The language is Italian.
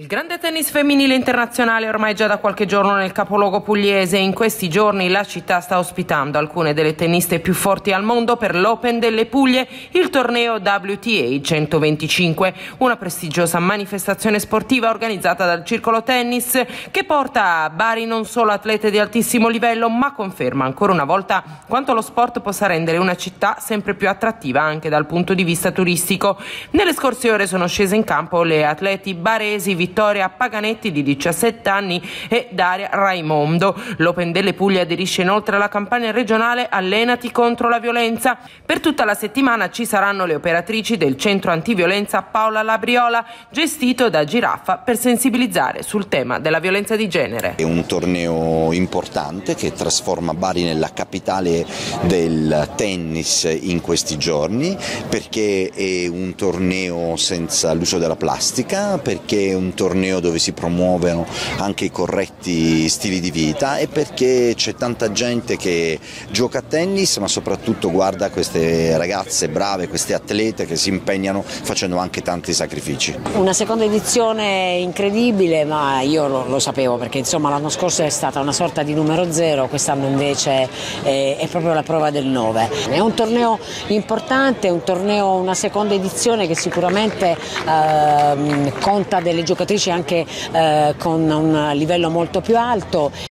Il grande tennis femminile internazionale ormai già da qualche giorno nel capoluogo pugliese. In questi giorni la città sta ospitando alcune delle tenniste più forti al mondo per l'Open delle Puglie, il torneo WTA 125, una prestigiosa manifestazione sportiva organizzata dal Circolo Tennis che porta a Bari non solo atlete di altissimo livello, ma conferma ancora una volta quanto lo sport possa rendere una città sempre più attrattiva anche dal punto di vista turistico. Nelle scorse ore sono scese in campo le atleti baresi Vittoria Paganetti di 17 anni e Daria Raimondo. L'Open delle Puglie aderisce inoltre alla campagna regionale Allenati contro la violenza. Per tutta la settimana ci saranno le operatrici del centro antiviolenza Paola Labriola, gestito da Giraffa per sensibilizzare sul tema della violenza di genere. È un torneo importante che trasforma Bari nella capitale del tennis in questi giorni perché è un torneo senza l'uso della plastica, perché è un torneo dove si promuovono anche i corretti stili di vita e perché c'è tanta gente che gioca a tennis ma soprattutto guarda queste ragazze brave, queste atlete che si impegnano facendo anche tanti sacrifici. Una seconda edizione incredibile ma io lo, lo sapevo perché insomma l'anno scorso è stata una sorta di numero zero, quest'anno invece è, è, proprio la prova del 9. È un torneo importante, un torneo, una seconda edizione che sicuramente eh, conta delle giocatrici giocatrici anche eh, con un livello molto più alto